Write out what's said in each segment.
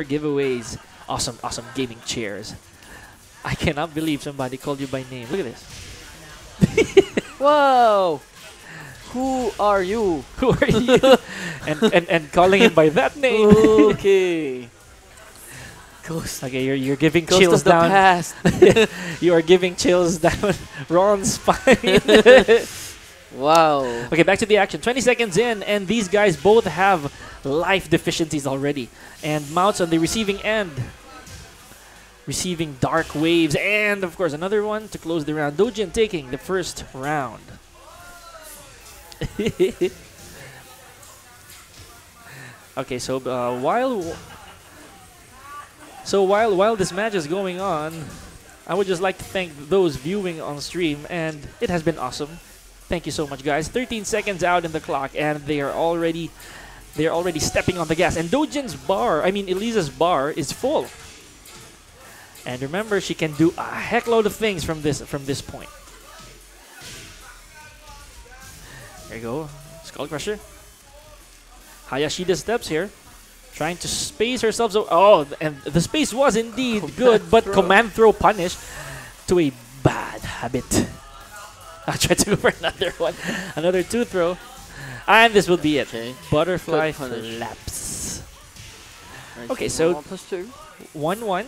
giveaways. Awesome, awesome gaming chairs. I cannot believe somebody called you by name. Look at this. Whoa! Who are you? Who are you? and, and and calling him by that name. okay. Ghost. okay, you're you're giving Ghost chills down. past. you are giving chills down Ron's spine. Wow. okay, back to the action. 20 seconds in, and these guys both have life deficiencies already. And Mawts on the receiving end. Receiving dark waves, and of course another one to close the round. Doujin taking the first round. okay, so uh, while so while while this match is going on, I would just like to thank those viewing on stream, and it has been awesome. Thank you so much, guys. 13 seconds out in the clock, and they are already they are already stepping on the gas. And Doujin's bar, I mean Eliza's bar, is full. And remember, she can do a heckload of things from this from this point. There you go, Skull Crusher. Hayashida steps here, trying to space herself. So, oh, and the space was indeed good, but command throw punish to a bad habit. I'll try to go for another one, another two throw, and this will be it. Okay. Butterfly flaps. Right, Okay, so- one plus two. 1 1.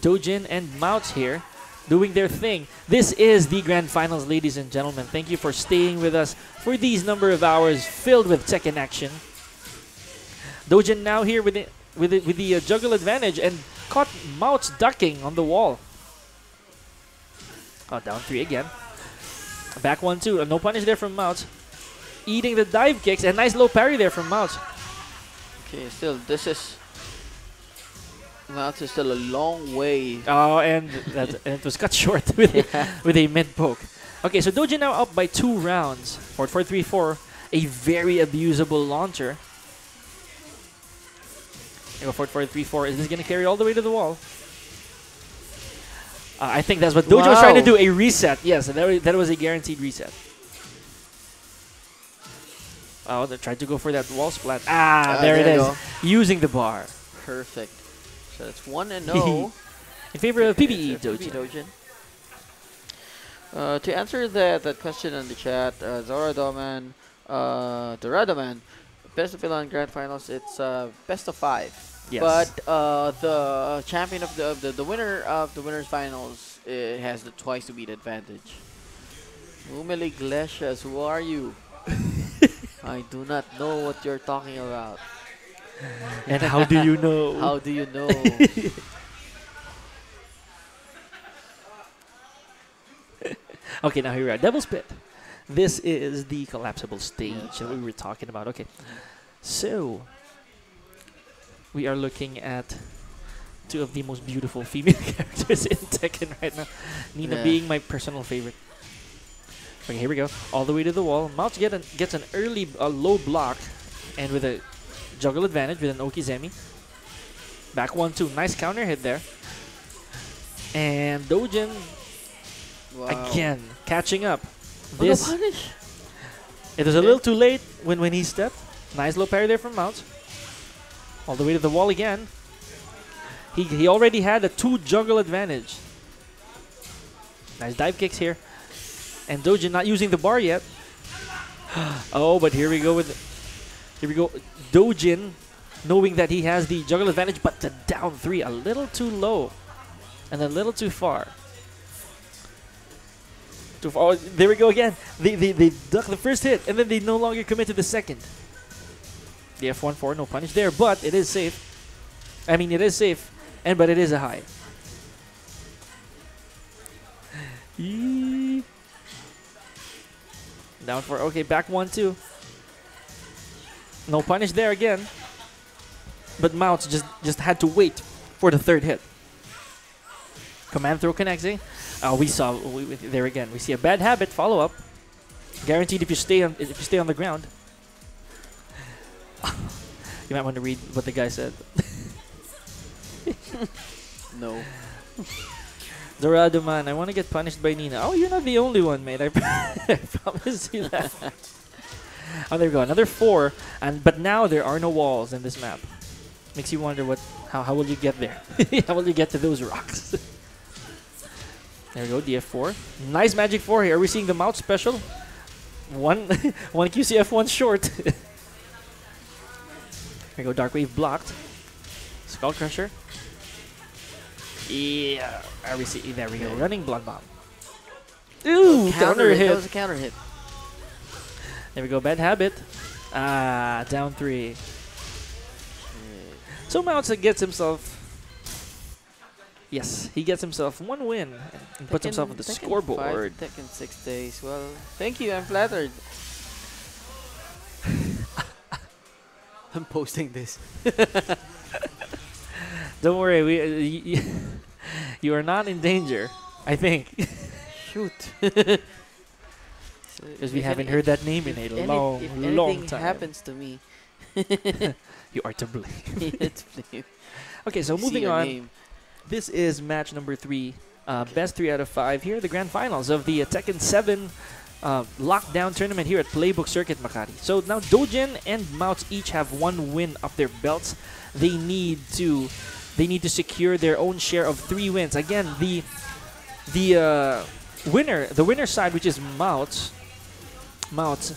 Doujin and Mawts here doing their thing. This is the grand finals, ladies and gentlemen. Thank you for staying with us for these number of hours filled with Tekken action. Doujin now here with the, with the, with the uh, juggle advantage and caught Mawts ducking on the wall. Oh, down three again. Back one, two. No punish there from Mawts. Eating the dive kicks and nice low parry there from Mawts. Okay, still, this is. Mouth is still a long way. Oh, and, that, and it was cut short with, a, with a mid poke. Okay, so Doji now up by two rounds. 4 4 3 4. A very abusable launcher. Go 4 4 3 4. Is this going to carry all the way to the wall? Uh, I think that's what Dojo was trying to do a reset. Yes, that, that was a guaranteed reset. Oh, they tried to go for that wall splat. Ah, Ah, there, it there you is. go. Using the bar. Perfect. So it's 1 and 0. In favor of PBE, Dojo. Doujin. Uh, to answer that, that question in the chat, uh, Zoradoman, uh, Doradoman, best of Milan Grand Finals, it's uh, best of five. Yes. But uh, the champion of the, of the the winner of the winners finals uh, has the twice to beat advantage. Mumeli Iglesias, who are you? I do not know what you're talking about. and how do you know? How do you know? Okay, now here we are. Devil's Pit. This is the collapsible stage that's that we were talking about. Okay, so we are looking at two of the most beautiful female characters in Tekken right now. Nina Yeah. being my personal favorite. Okay, here we go. All the way to the wall. Mawts get an, gets an early uh, low block, and with a juggle advantage with an Okizeme. Back one two. Nice counter hit there. And Doujin wow. again catching up. Oh, no This punish. it was a little too late when when he stepped. Nice low parry there from Mount. All the way to the wall again. He he already had a two juggle advantage. Nice dive kicks here. And Doujin not using the bar yet. oh, but here we go with here we go. Doujin knowing that he has the juggle advantage, but the down three a little too low. And a little too far. Too far. Oh, there we go again. They, they, they duck the first hit, and then they no longer commit to the second. The F1-4, no punish there, but it is safe. I mean, it is safe, and but it is a high. Down for, okay, back one, two. No punish there again. But Mounts just, just had to wait for the third hit. Command throw connecting. Uh, we saw we- there again. We see a bad habit follow up. Guaranteed if you stay on if you stay on the ground. you might want to read what the guy said. No. Dorado man, I want to get punished by Nina. Oh, you're not the only one, mate. I, I promise you that. oh, there we go. Another four, and but now there are no walls in this map. Makes you wonder what how how will you get there? how will you get to those rocks? there we go, DF4. Nice magic four here. Are we seeing the mount special? One one QCF, one short. There we go, Dark Wave blocked. Skull Crusher. Yeah. There we go. Running Blood Bomb. Ooh, counter That hit. was a counter hit. There we go, bad habit. Ah, down three. So Mounts gets himself. Yes, he gets himself one win and puts himself on the scoreboard. Five, six days. Well, thank you. I'm flattered. I'm posting this. Don't worry, we uh, y- y- you are not in danger. I think Shoot. because we haven't heard that name in a if any- long, if long anything time. happens to me, You are to blame. blame. Okay, so moving on. name. This is match number three. Uh, Best three out of five. Here are the grand finals of the uh, Tekken 7 uh, lockdown tournament here at Playbook Circuit Makati. So now Doujin and Mawts each have one win up their belts. They need to they need to secure their own share of three wins. Again, the the uh, winner the winner side, which is Mawts, Mawts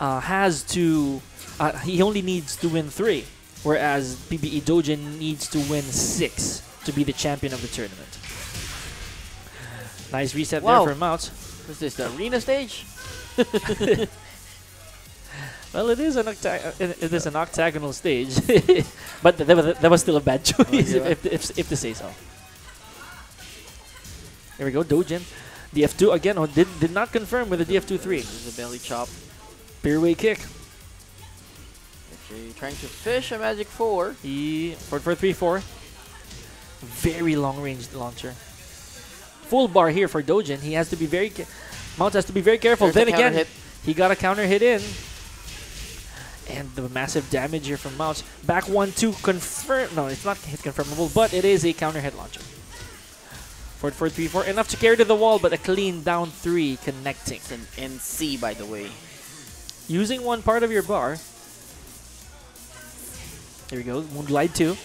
uh, has to uh, he only needs to win three, whereas PBE Doujin needs to win six to be the champion of the tournament. Nice reset Wow. there for Mawts. What's this? The arena stage? Well, it is an octa- it is an octagonal stage, but th- that was, that was still a bad choice if, yeah. if, if, if to say so. There we go, Doujin. DF2 again, oh, did, did not confirm with the DF2 3. There's a belly chop. Spearway kick. Okay, trying to fish a magic four. He, 4 4 3 4. Very long range launcher. Full bar here for Doujin. He has to be very. Mount has to be very careful. There's then again, hit. He got a counter hit in. And the massive damage here from Mouse. Back one, two, confirm. No, it's not hit confirmable, but it is a counter hit launcher. Four, four, three, four. Enough to carry to the wall, but a clean down three connecting. It's an NC, by the way. Using one part of your bar. There we go. Moonglide two.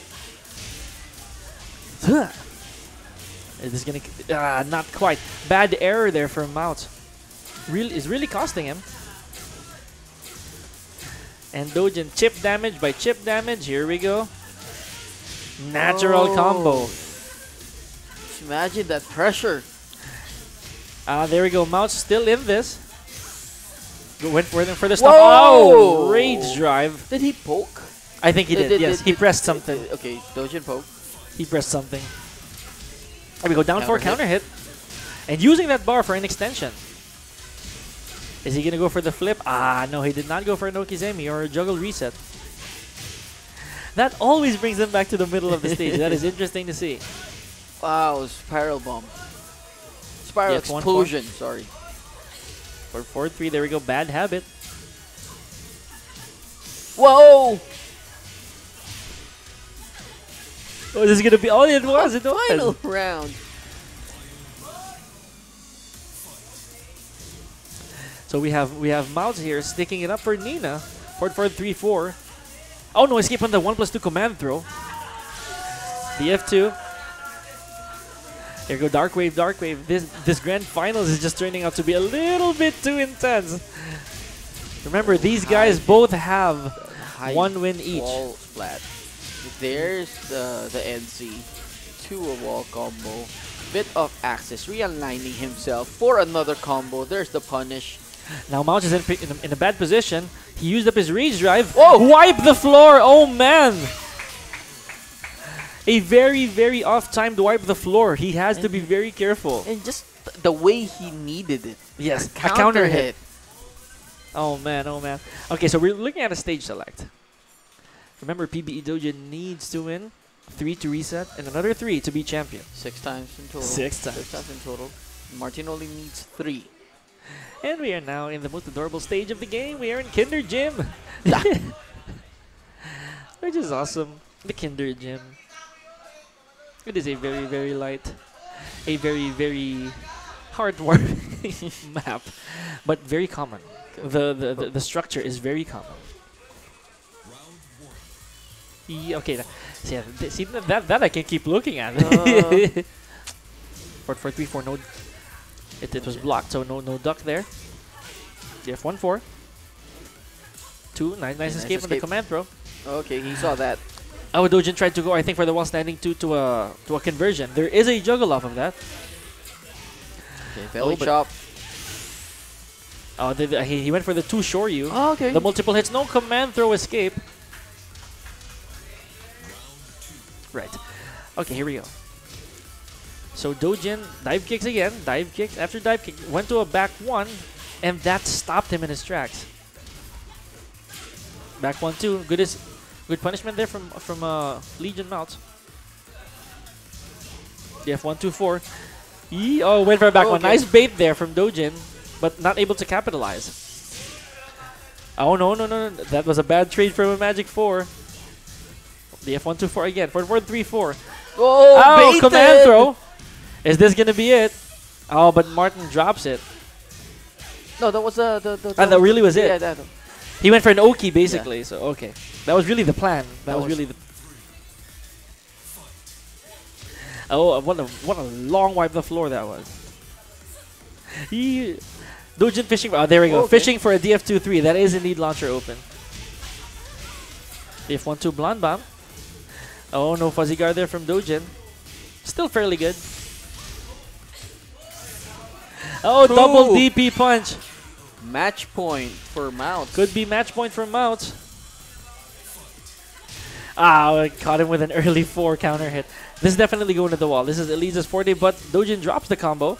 Huh. It is gonna. Ah, not quite. Bad error there from Mout. Really is really costing him. And Doujin chip damage by chip damage. Here we go. Natural Oh. combo. Imagine that pressure. Ah, there we go. Mout's still in this. Went for the for the stop. Whoa! Oh, rage drive. Did he poke? I think he Did- did. yes, did- he pressed did- something. Okay, Doujin poke. He pressed something. There we go, down for a Counter counter hit. And using that bar for an extension. Is he gonna go for the flip? Ah, no, he did not go for an Okizeme or a juggle reset. That always brings him back to the middle of the stage. That is interesting to see. Wow, spiral bomb. Spiral Yes, one, explosion, sorry. For 4 3, there we go, bad habit. Whoa! Oh, this is gonna be. Oh, it was, it was. Final round. So we have we have Mouse here sticking it up for Nina. Forward forward three four. Oh no, escape on the one plus two command throw. The F2. There go Dark Wave, Dark Wave. This this grand finals is just turning out to be a little bit too intense. Remember, these guys both have one win each. Wall splat. There's the the NC. Two a wall combo. Bit of access, realigning himself for another combo. There's the punish. Now Mouse is in, in, a, in a bad position. He used up his rage drive. Whoa! Wipe the floor! Oh man! A very, very off-timed wipe the floor. He has to be very careful. And just the way he needed it. Yes, A counter hit. Oh man, oh man. Okay, so we're looking at a stage select. Remember, PBE Doja needs to win three to reset and another three to be champion. Six times in total. Six times. Six times in total. Martin only needs three. And we are now in the most adorable stage of the game. We are in Kinder Gym. Which is awesome. The Kinder Gym. It is a very, very light, a very, very heartwarming map, but very common. The, the, the, the structure is very common. Yeah, okay, tha- see, that that I can keep looking at. Uh. four four three four no. It, it was blocked, so no no duck there. DF one four. Two nice nice escape on the command throw. Okay, he saw that. Oh, Doujin tried to go, I think, for the wall standing two to a to a conversion. There is a juggle off of that. Okay, belly Oh, chop. Oh, the, the- he, he went for the two Shoryu. Oh, okay. The multiple hits, no command throw escape. Right. Okay, here we go. So Doujin dive kicks again, dive kicks after dive kick, went to a back one, and that stopped him in his tracks. Back one two, good is good punishment there from from uh, Legion Mount. DF one two four. Yee, oh, went for a back one. Okay. Nice bait there from Doujin, but not able to capitalize. Oh no no no! no. That was a bad trade from a Magic Four. The F one two four again. Four four three four. Oh, Oh, command throw. Is this gonna be it? Oh, but Martin drops it. No, that was uh, the the. Ah, that really was it. Yeah, that. He went for an Oki basically. So okay, that was really the plan. That, That was, was- really the. Oh, what a what a long wipe the floor that was. He, Doujin fishing. For, oh, there we go. Okay. Fishing for a DF two three. That is indeed launcher open. DF one two blonde bomb. Oh no, fuzzy guard there from Doujin. Still fairly good. Oh, double DP punch. Match point for Mount. Could be match point for Mount. Ah, I caught him with an early four counter hit. This is definitely going to the wall. This is Eliza's forte, but Doujin drops the combo.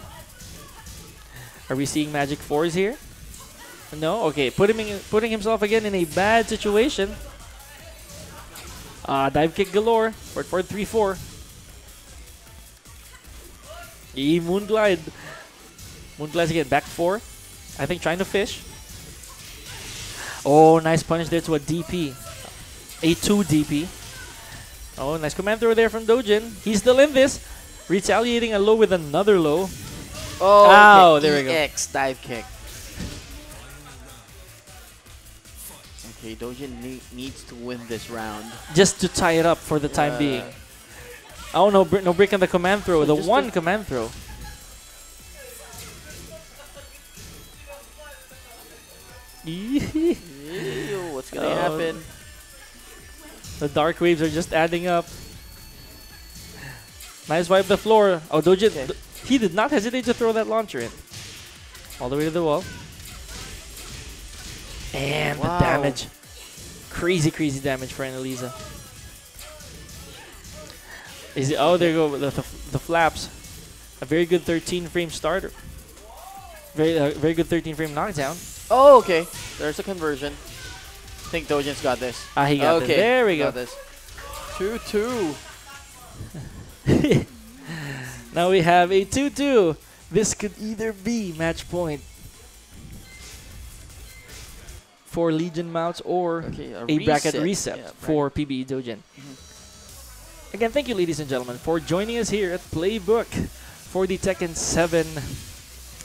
Are we seeing magic fours here? No? Okay, putting, him, putting himself again in a bad situation. Ah, dive kick galore. Forward, forward, 3 4. E moon glide. Moon glides again, back 4. I think trying to fish. Oh, nice punish there to a DP. A 2 DP. Oh, nice command throw there from Doujin. He's still in this. Retaliating a low with another low. Oh, Ow, okay. Oh, there we go. EX dive kick. Okay, Doujin ne- needs to win this round. Just to tie it up for the time Yeah. being. Oh, no, br- no break on the command throw. So the one command throw. Ew, what's gonna Oh. happen? The dark waves are just adding up. Nice wipe the floor. Oh, Doujin, Okay. he did not hesitate to throw that launcher in. All the way to the wall. And Wow. the damage. Crazy, crazy damage for Annalisa. Is it? Oh, there you go. The, the, the flaps. A very good 13 frame starter. Very, uh, very good 13 frame knockdown. Oh, okay. There's a conversion. I think Doujin's got this. Ah, he got okay, it. There we go. got this. Two two. now we have a 2-2. This could either be match point for Legion mounts or Okay, a, a bracket reset. Yeah, for PBE Doujin. Again, thank you, ladies and gentlemen, for joining us here at Playbook for the Tekken 7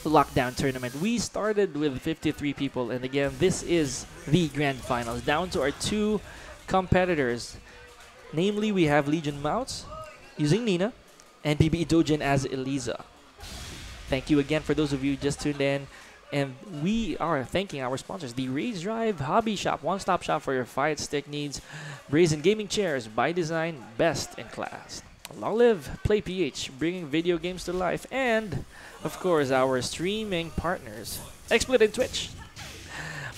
Lockdown Tournament. We started with 53 people, and again, this is the grand finals, down to our two competitors. Namely, we have Legion Mounts using Nina, and PBE Doujin as Eliza. Thank you again for those of you just tuned in. And we are thanking our sponsors, the Raise Drive Hobby Shop, one stop shop for your Fight Stick needs. Brazen Gaming Chairs by design, best in class. Long live Play PH, bringing video games to life. And, of course, our streaming partners, XSplit and Twitch.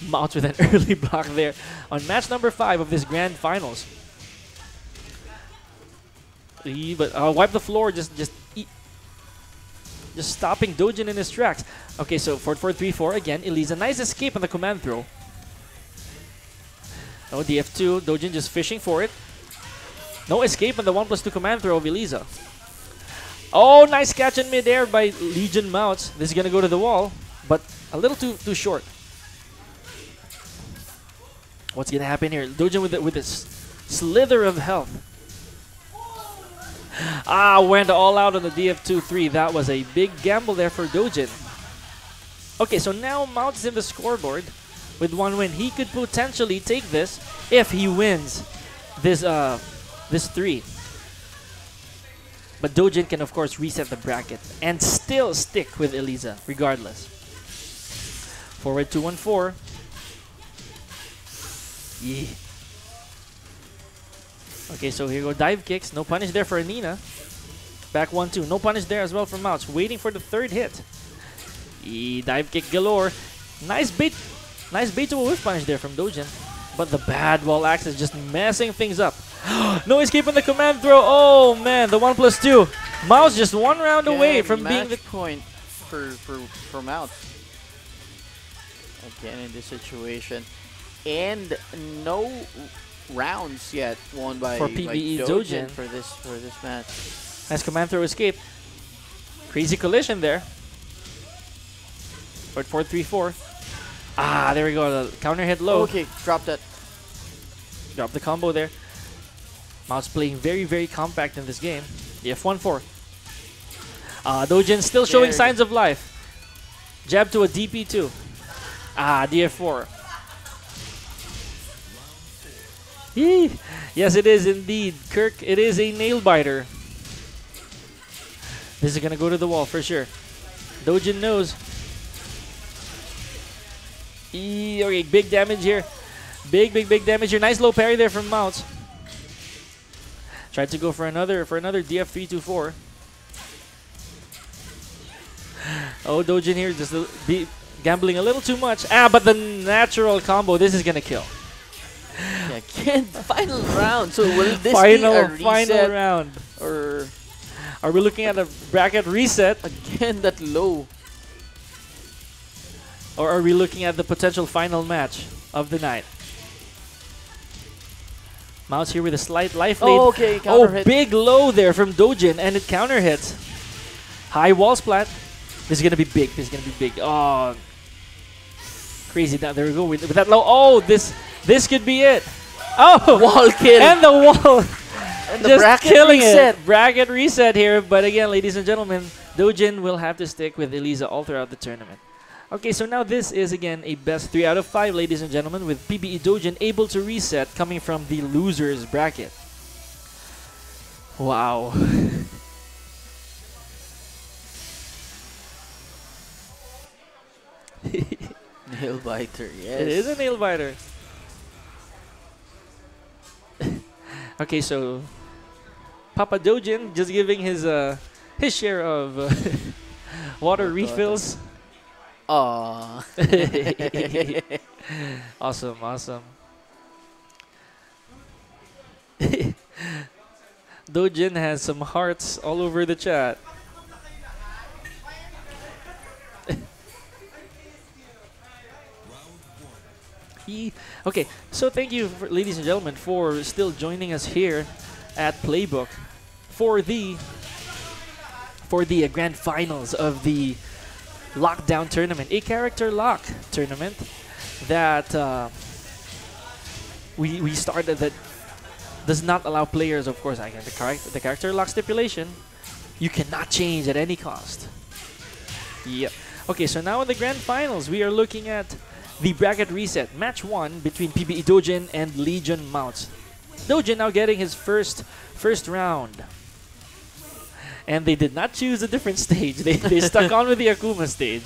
Mount with an early block there on match number five of this grand finals. He, but uh, wipe the floor, just just eat, just stopping Doujin in his tracks. Okay, so 4 4 3 4 again. Eliza, nice escape on the command throw. No DF2, Doujin just fishing for it. No escape on the 1 plus 2 command throw of Eliza. Oh, nice catch in midair by Legion Mounts. This is gonna go to the wall, but a little too too short. What's gonna happen here? Doujin with with this slither of health. Ah, went all out on the DF2-3. That was a big gamble there for Doujin. Okay, so now Mounts in the scoreboard with one win. He could potentially take this if he wins this uh this three. But Doujin can of course reset the bracket and still stick with Eliza regardless. Forward 214. Yeah. Okay, so here go dive kicks. No punish there for Nina. Back 1-2. No punish there as well for Mouch. Waiting for the third hit. E dive kick galore. Nice bait. Nice bait to a whiff punish there from Doujin. But the bad wall axe is just messing things up. no escape on the command throw. Oh man, the 1 plus 2. Mouse just one round away Again, from being the point for for for Mount. Again in this situation, and no rounds yet won by For by PBE Doujin Doujin. for this for this match. Nice command throw escape. Crazy collision there. Forward 4 3 4. Ah, there we go. The counter hit low. Okay, drop that. Drop the combo there. Mouse playing very, very compact in this game. The F1-4. Uh, Doujin still showing There. signs of life. Jab to a DP2. Ah, DF4. Yee. Yes, it is indeed. Kirk, it is a nail biter. This is going to go to the wall for sure. Doujin knows. Eee, okay, big damage here. Big, big, big damage here. Nice low parry there from Mounts. Tried to go for another for another DF324. Oh, Doujin here just be gambling a little too much. Ah, but the natural combo. This is gonna kill. Yeah, again, final round. So will this final, be a final round. or Are we looking at a bracket reset, again that low? Or are we looking at the potential final match of the night? Mouse here with a slight life lead. Oh, okay, Oh, hit. big low there from Doujin, and it counter hits. High wall splat. This is gonna be big. This is gonna be big. Oh, crazy! Down there we go with, with that low. Oh, this this could be it. Oh, Wall kill. and the wall And the just bracket killing reset. it. Bracket reset here, but again, ladies and gentlemen, Doujin will have to stick with Eliza all throughout the tournament. Okay, so now this is again a best three out of five, ladies and gentlemen, with PBE Doujin able to reset coming from the losers bracket. Wow. Nail biter, yes. It is a nail biter. okay, so Papa Doujin just giving his uh his share of uh, Water. refills. Aw. awesome, awesome. Doujin has some hearts all over the chat. He- okay, so thank you, for, ladies and gentlemen, for still joining us here at Playbook for the for the uh, grand finals of the lockdown tournament, a character lock tournament that uh, we we started that does not allow players, of course, again the character the character lock stipulation, you cannot change at any cost. Yep. Okay, so now in the grand finals, we are looking at the bracket reset match one between PBE Doujin and Legion Mounts. Doujin now getting his first first round. And they did not choose a different stage. They, they stuck on with the Akuma stage.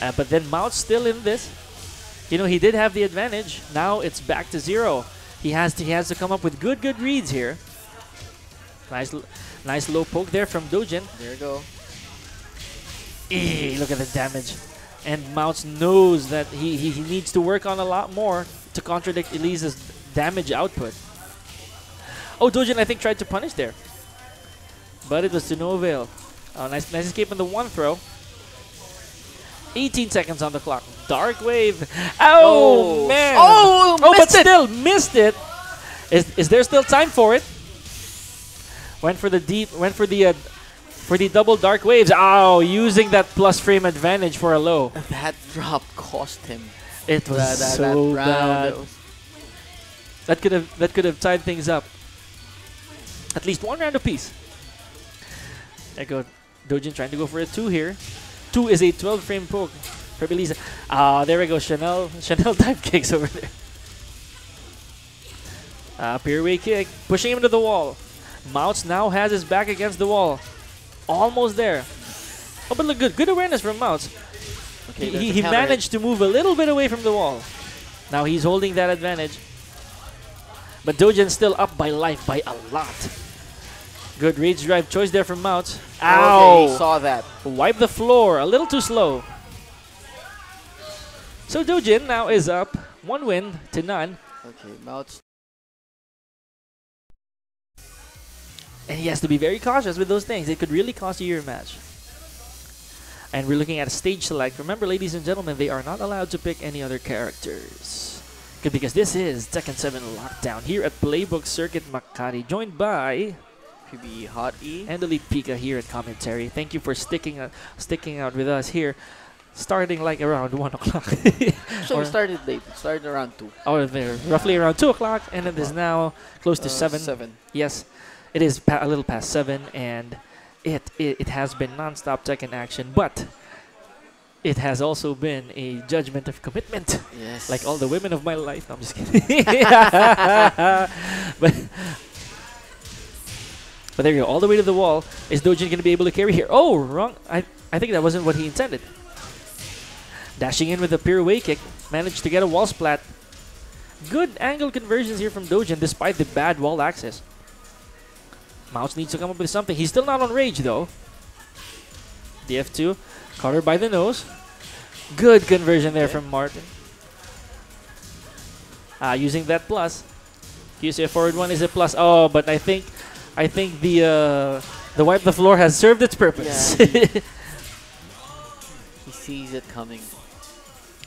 Uh, but then Mount's still in this. You know, he did have the advantage. Now it's back to zero. He has to, he has to come up with good, good reads here. Nice, nice low poke there from Doujin. There you go. Eh, look at the damage. And Mounts knows that he, he, he needs to work on a lot more to contradict Elise's damage output. Oh, Doujin, I think, tried to punish there. But it was to no avail. Oh, nice, nice escape on the one throw. 18 seconds on the clock. Dark Wave. Oh, Oh. man. Oh, Oh, but missed it. still missed it. Is, is there still time for it? Went for the deep. Went for the uh, for the double dark waves. Oh, using that plus frame advantage for a low. That drop cost him. It was that, that, so that bad. That was- That could have that could have tied things up. At least one round apiece. There go. Doujin trying to go for a two here. Two is a 12 frame poke for Belisa. Ah, there we go. Chanel Chanel type kicks over there. Uh, Pirouette kick, pushing him into the wall. Mounts now has his back against the wall. Almost there. Oh, but look good. Good awareness from Mounts. Okay, He, he, a he counter hit. managed to move a little bit away from the wall. Now he's holding that advantage. But Doujin's still up by life by a lot. Good rage drive choice there from Mounts. Okay, Ow! he saw that. Wipe the floor. A little too slow. So Doujin now is up. One win to none. Okay, Mawts. And he has to be very cautious with those things. It could really cost you your match. And we're looking at a stage select. Remember, ladies and gentlemen, they are not allowed to pick any other characters. Good, because this is Tekken 7 Lockdown here at Playbook Circuit Makati, joined by PB Hot E. Andali Pika here in commentary. Thank you for sticking uh, sticking out with us here, starting like around 1 o'clock. So we started late. It started around 2. or there, roughly around 2 o'clock, and it is now close to Uh, 7. 7. Yes, it is pa- a little past seven, and it, it it has been non-stop Tekken action, but it has also been a judgment of commitment, Yes. like all the women of my life. No, I'm just kidding. but but there you go, all the way to the wall. Is Doujin going to be able to carry here? Oh, wrong. I I think that wasn't what he intended. Dashing in with a pirouette kick, managed to get a wall splat. Good angle conversions here from Doujin despite the bad wall access. Mouse needs to come up with something. He's still not on rage though. The F2, caught her by the nose. Good conversion there Okay. from Martin. Ah, using that plus. QC forward one is a plus. Oh, but I think, I think the uh, the wipe the floor has served its purpose. Yeah, He sees it coming.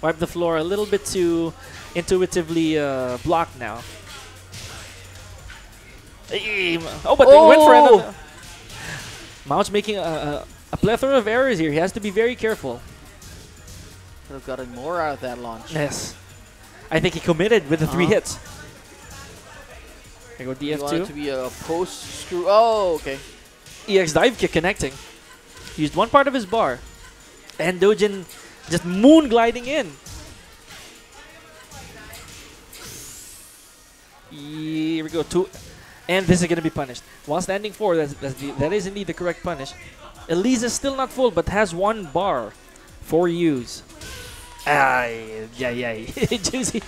wipe the floor a little bit too intuitively uh, blocked now. Oh, but they went for Oh! another. Mouse making a, a, a plethora of errors here. He has to be very careful. Could have gotten more out of that launch. Yes. I think he committed with the three Uh-huh. hits. There you go He wanted to be a post screw. Oh, okay. EX dive kick connecting. Used one part of his bar. And Doujin just moon gliding in. Here we go. Two. And this is going to be punished. While standing four, that's, that's the, that is indeed the correct punish. Elise is still not full, but has one bar. Four U's. Ah, yeah, yeah. juicy.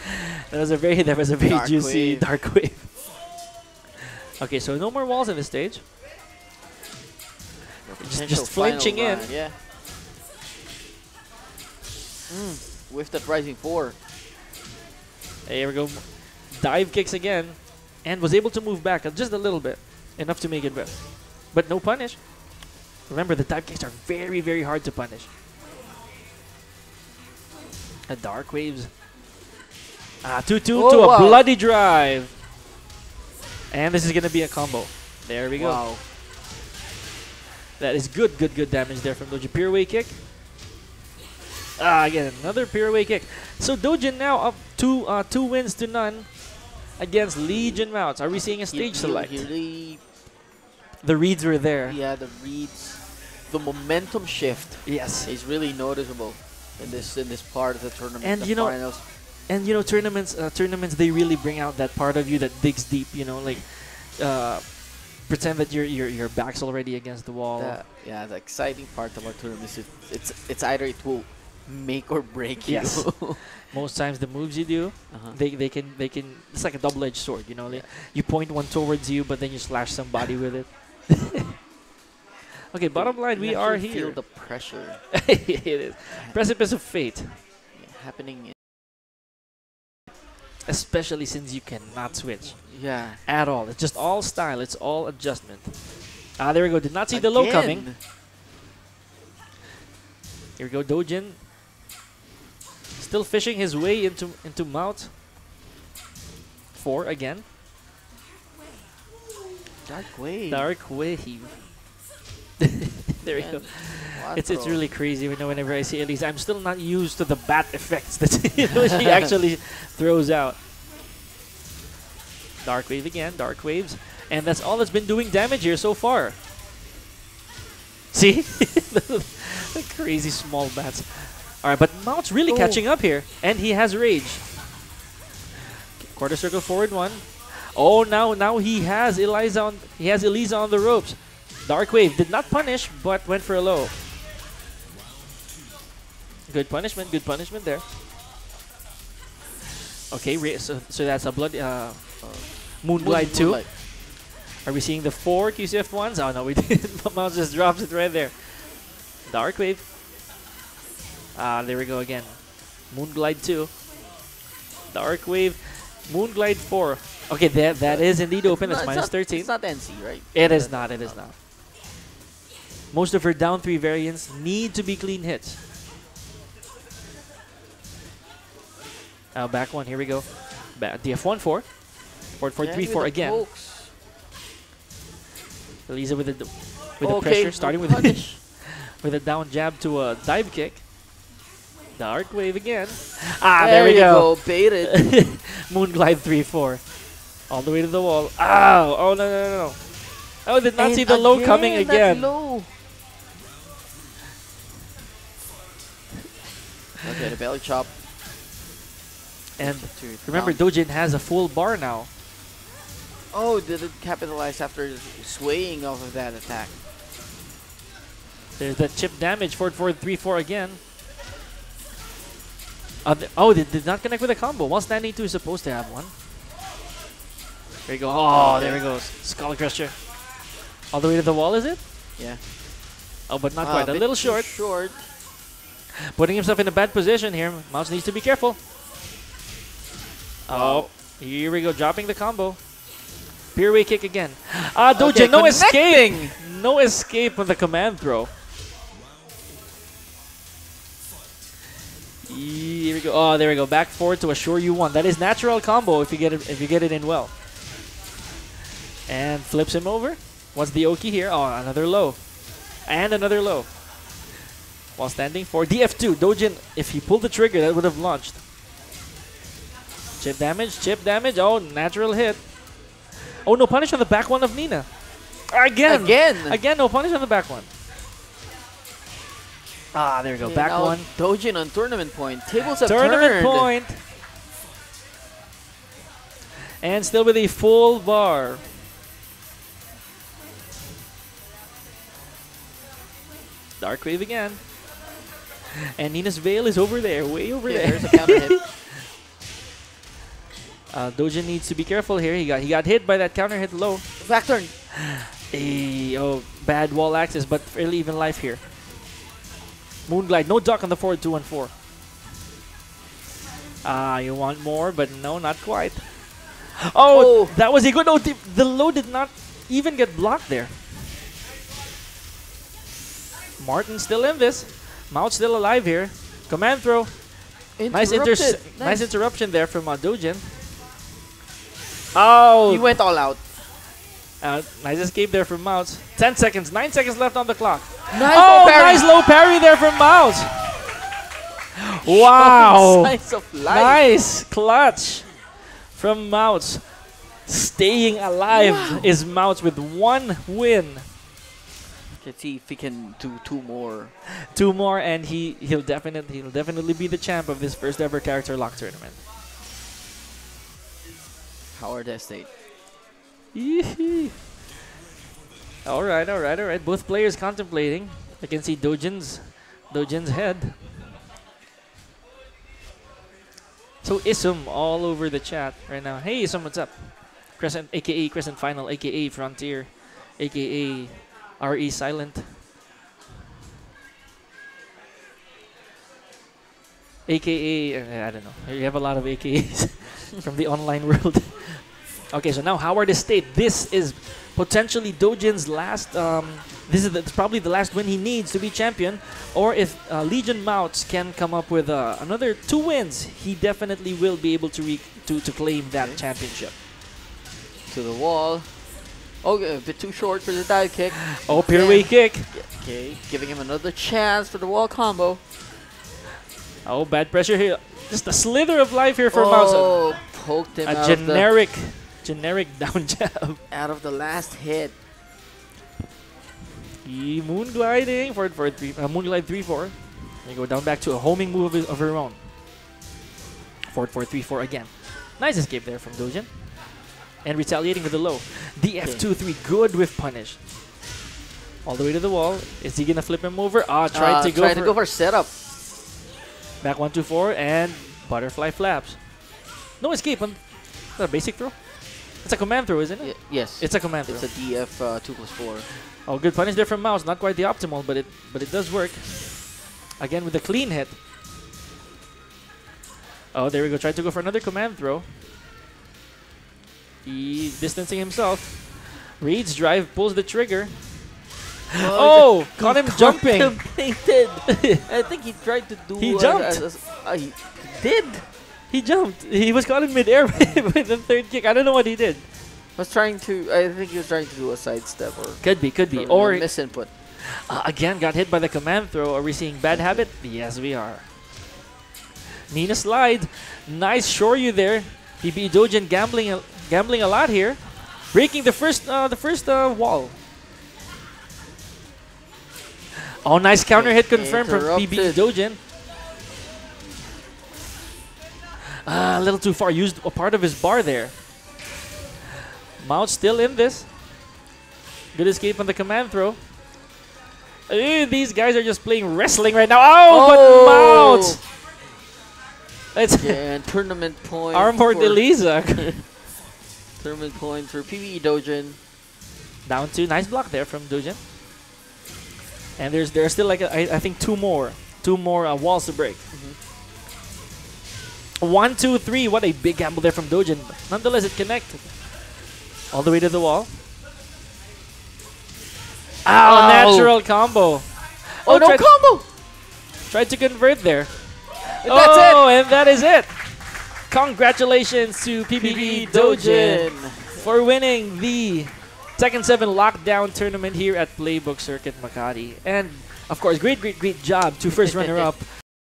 That was a very, that was a very Dark juicy wave. dark wave. Okay, so no more walls in this stage. Just- just flinching in. Yeah. Mm, with that rising four. There we go. Dive kicks again. And was able to move back just a little bit. Enough to make it better. But no punish. Remember, the dive kicks are very, very hard to punish. A dark waves. Ah, 2 2 Oh, to a bloody drive. And this is going to be a combo. There we go. Wow. That is good, good, good damage there from Doji. Pirouette kick. Ah, again, another pirouette kick. So Doujin now up two, uh, two wins to none against Legion Mounts. Are we seeing a stage select? The reads were there. yeah, the reads, the momentum shift Yes. is really noticeable in this in this part of the tournament. And the you know- finals. And you know, tournaments, uh, tournaments, they really bring out that part of you that digs deep. You know, like uh, pretend that your your your back's already against the wall. The, yeah, the exciting part about tournaments is it's it's either it will make or break you. Yes. Most times, the moves you do, uh-huh. they they can they can. It's like a double-edged sword. You know, like you point one towards you, but then you slash somebody with it. okay, bottom line, we are actually Feel here. the pressure it is precipice of fate, happening. Especially since you cannot switch yeah. at all. It's just all style. It's all adjustment. Ah, there we go. Did not see the low coming. Here we go, Doujin. Still fishing his way into into mount. Four again. Dark wave. Dark wave. there we go. It's it's really crazy You know, whenever I see Elise. I'm still not used to the bat effects that you know, she actually throws out. Dark wave again, dark waves, and that's all that's been doing damage here so far. See, the crazy small bats. All right, but Mount's really Oh. catching up here, and he has rage. Quarter circle forward one. Oh, now now he has Eliza on he has Eliza on the ropes. Dark Wave did not punish, but went for a low. Good punishment, good punishment there. Okay, so, so that's a blood uh, Moonglide 2. Moonlight. Are we seeing the four QCF ones? Oh no, we didn't. Mouse just drops it right there. Dark Wave. Ah, there we go again. Moonglide 2. Dark Wave. Moonglide 4. Okay, that that is indeed open. That's it's minus not- 13. It's not NC, right? It is not. It is not. Most of her down three variants need to be clean hits. Uh, back one. Here we go. Ba- DF1 4. Forward 4 Yeah, 3 4 again. pokes. Eliza with the with the pressure, starting with with a down jab to a dive kick. Dark wave again. Ah, there, there, we go. go. Baited. Moonglide 3 4. All the way to the wall. Ow! Oh, no, no, no, no. Oh, did not And see the low coming again. low. Okay, the belly chop. And remember. Doujin has a full bar now. Oh, did it capitalize after swaying off of that attack? There's that chip damage. Forward, forward, 3 4 again. Uh, th- oh, they did not connect with a combo. 192 is supposed to have one. There you go. Oh, there it goes. Skull Crusher. All the way to the wall, is it? Yeah. Oh, but not Ah, quite. A bit little short. Short. Putting himself in a bad position here. Mouse needs to be careful. Oh, here we go. Dropping the combo. Pirouette kick again. Ah, Doja, Okay, no escape. connecting. No escape on the command throw. Here we go. Oh, there we go. Back forward to assure you one. That is natural combo if you get it if you get it in well. And flips him over. What's the Oki here? Oh, another low. And another low. While standing for DF2. Doujin, if he pulled the trigger, that would have launched. Chip damage, chip damage. Oh, natural hit. Oh, no punish on the back one of Nina. Again. Again. Again, no punish on the back one. Ah, there we go. Okay, back one. Doujin on tournament point. Tables have Tournament turned. point. And still with a full bar. Dark Wave again. And Nina's Veil is over there, way over Okay, there. there's a counter hit. Uh, Doujin needs to be careful here. He got he got hit by that counter hit low. Back turn. Ay, oh, bad wall access, but fairly even life here. Moonglide, no duck on the forward 2 and 4. Ah, you want more, but no, not quite. Oh, Oh. that was a good. The, the low did not even get blocked there. Martin still in this. Mount still alive here. Command throw. Nice, inter- Interrupted. nice interruption there from uh, Doujin. Oh, He went all out. uh, nice escape there from Mouse. 10 seconds, 9 seconds left on the clock. Nice oh, low parry. nice low parry there from Mouse. Wow. Of life. nice clutch from Mouse. Staying alive Wow. is Mouse with one win. Let's see if he can do two more. Two more and he he'll definitely he'll definitely be the champ of this first ever character lock tournament. Howard Estate. Yee-hee. all right, all right, all right. Both players contemplating. I can see Doujin's Doujin's head. So Isum all over the chat right now. Hey Isum, what's up? Crescent, aka Crescent Final, aka Frontier, aka RE Silent, aka uh, I don't know. You have a lot of AKAs from the online world. Okay, so now Howard Estate. This is potentially Doujin's last. Um, this is the, probably the last win he needs to be champion. Or if uh, Legion Mounts can come up with uh, another two wins, he definitely will be able to re- to to claim that championship. To the wall. Okay, a bit too short for the dive kick. Oh, Pirouette kick. Okay, giving him another chance for the wall combo. Oh, bad pressure here. Just a slither of life here for Mounts. oh, poked him A generic, generic down jab. out of the last hit. He moon gliding for for three. Uh, moon glide three four. They go down back to a homing move of, his- of her own. Four four three four again. Nice escape there from Doujin. And retaliating with the low. DF2-3, good with punish. All the way to the wall. Is he gonna flip him over? Ah, tried Uh, to go tried for to go for setup. back one two four and butterfly flaps. No escape on the basic throw. It's a command throw, isn't it? Y- yes. It's a command throw. It's a DF uh, 2 plus 4. Oh, good punish there from Mouse. Not quite the optimal, but it but it does work. Again with a clean hit. Oh, there we go. Tried to go for another command throw. He distancing himself. Reads drive, pulls the trigger. Oh, caught him jumping. I think he tried to do. He jumped. uh, he did. He jumped. He was caught in midair with the third kick. I don't know what he did. Was trying to. I think he was trying to do a sidestep or. Could be, could be. or misinput. Uh, again, got hit by the command throw. Are we seeing bad habit? Yes, we are. Nina slide. Nice Shoryu there. PB Doujin gambling a, gambling a lot here. Breaking the first uh, the first uh, wall. Oh, nice counter hit confirmed from PB Doujin. Ah, a little too far. Used a part of his bar there. Mawts still in this. Good escape on the command throw. These guys are just playing wrestling right now. Oh, but Mawts! It's Yeah, and tournament point. Armored Eliza. Tournament point for PBE Doujin. Down two. Nice block there from Doujin. And there's there's still like a, I, I think two more. Two more uh, walls to break. One, two, three. What a big gamble there from Doujin. Nonetheless, it connected. All the way to the wall. Ow, Ow. natural combo. Oh, no tried, combo! tried to convert there. And that's it! oh, and that is it. Congratulations to PBE Doujin for winning the Tekken 7 Lockdown tournament here at Playbook Circuit Makati. And of course, great, great, great job to first runner up